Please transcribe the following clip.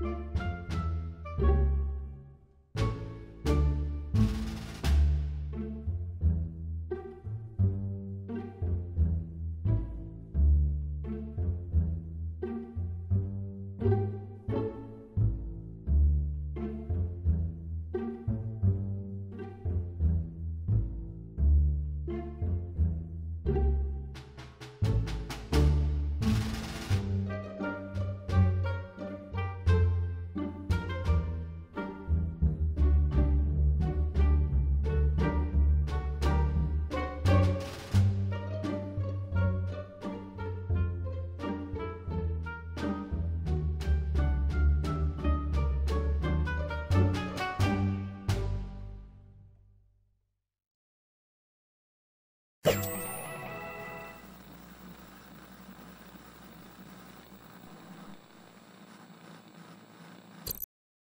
you you